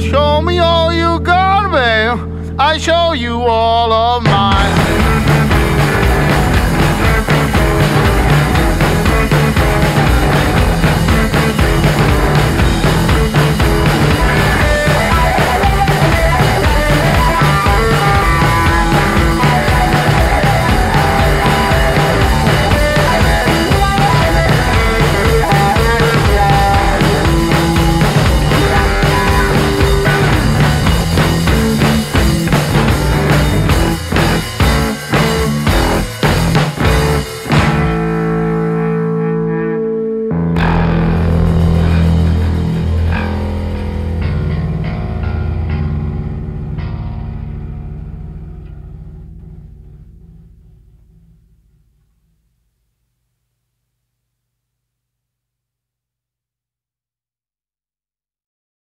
Show me all you got, babe. I show you all.